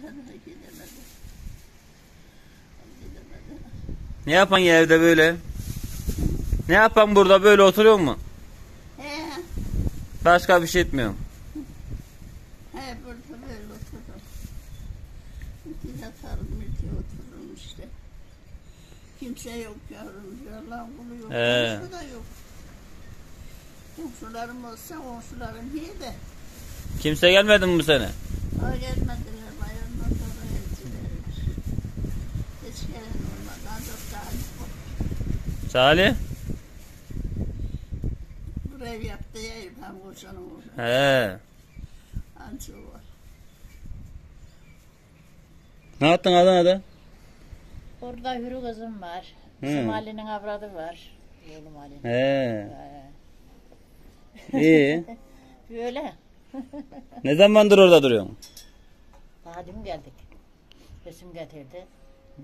Sen de gidemedin. Gidemedin. Ne yapan ya evde böyle? Ne yapan burada böyle oturuyor mu? He, Başka bir şey etmiyorum. he burada böyle otururum. Bir yatarım, bir otururum işte. Kimse yok yavrum, Allah'ın kulu yok. He. Komşu da yok. Komşularım olsa komşularım iyi de. Kimse gelmedi mi bu sene? O gelmediler, Salih? buraya yaptı ya İlhan Koçan'ın orada. He. Anca var. Ne yaptın Adana'da? Orada hürü kızım var. Bizim Ali'nin avradı var. Oğlum Ali'nin. He. Ee, İyi. Böyle. ne zamandır orada duruyorsun? Daha dün geldik. Resim getirdi.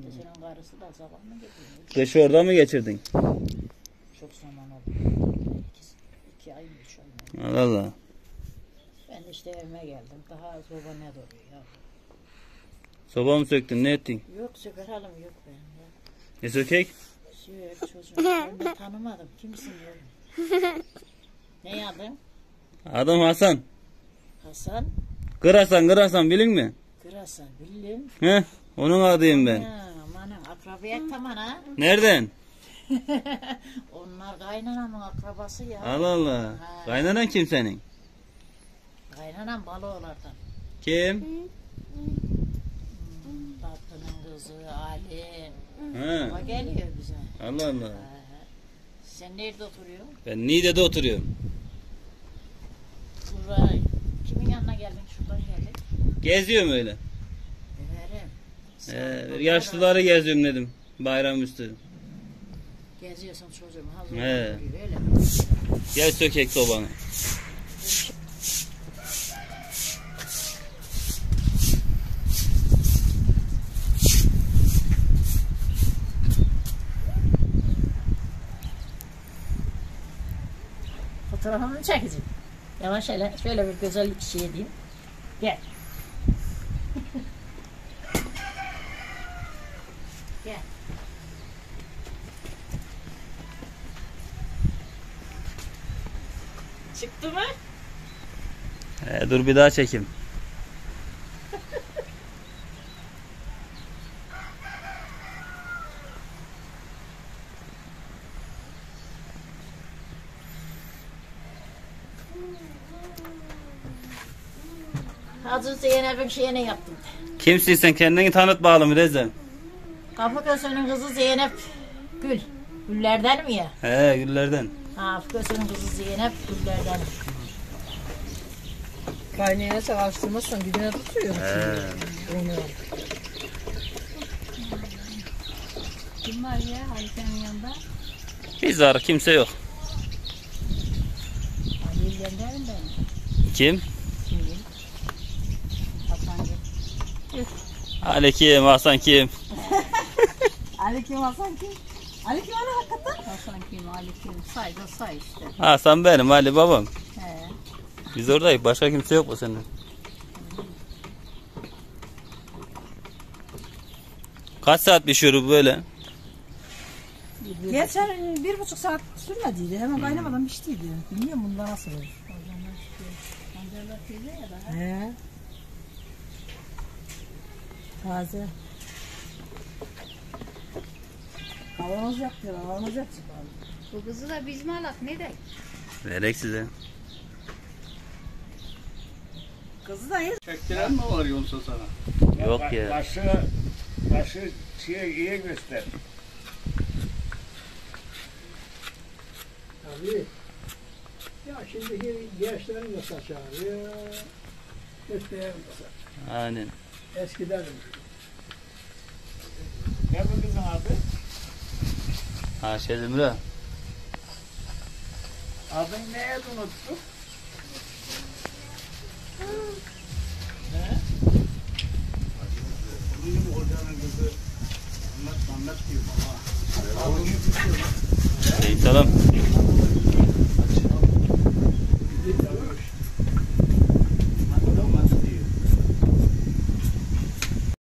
Resim'in karısı da sabah mı geliyor? Kışı orada mı geçirdin? Çok zaman oldu. İki, iki ay, üç ay oldu. Allah Allah. Ben işte evime geldim. Daha soba ne duruyor ya. Soba mı söktün? Ne ettin? Yok sigaralım yok benim ya. Ne sökek? Sür çocuğum. Ben de tanımadım. Kimsin diyorum. ne adın? Adım Hasan. Hasan. Kır Hasan, Kır Hasan bilin mi? Kırasan. Bildim. He? Onun adıyım ben. Ha, amanın akrabaya tamam ha. Nereden? Onlar kaynanamın akrabası ya. Allah Allah. Ha. Kaynanan kim senin? Kaynanam Baloğlar'dan. Kim? Tatlının kızı Ali. Ha. O geliyor bize. Allah Allah. Ha. Sen nerede oturuyorsun? Ben Niğde'de oturuyorum. Buraya. Kimin yanına geldin? Şuradan geldin. Geziyorum öyle. Ee, yaşlıları geziyorum dedim. Bayram üstü. Geziyorsun çocuğum. Hazır He. Öyle. Gel sökek sobanı. Fotoğrafımı çekeceğim. Yavaş hele şöyle bir güzel şey. Gel. Gel. Çıktı mı? Ee, dur bir daha çekeyim. Hazır Zeynep'in şeyini yaptım. Kimsin sen? Kendini tanıt bağlı mı Rezem? Kapıkösünün kızı Zeynep Gül. Güllerden mi ya? He güllerden. Ha, Kapıkösünün kızı Zeynep Güllerden. Kaynayana çalıştırmazsan gücüne tutuyor. He. Onu. Kim var ya Halife'nin yanında? Biz var kimse yok. Ali İlgen'den ben. Kim? Şimdi. Hasan kim? Hasan kim? Ali kim Hasan kim? Ali kim ana hakikaten? Hasan kim, Ali kim? Say da say işte. Hasan benim, Ali babam. He. Biz oradayız. Başka kimse yok mu senin? Kaç saat pişiyor bu böyle? Geçen bir buçuk saat sürmediydi. Hemen kaynamadan piştiydi. Bilmiyorum bunda nasıl olur. Pancarlar teyze ya da. He. Taze. Kavanoz yapıyor, kavanoz yapacak. Bu kızı da biz mi alak ne de? Verek size. Kızı da iyi. Çektiren mi var yoksa sana? Yok ya. Başı, başı şeye iyi göster. Tabii. Ya şimdiki gençlerin de saç ağrıyor. Eskilerin de saç. Aynen. Eskiden Ne bu kızın adı? Haşa Zümre. Adın neydi unuttum?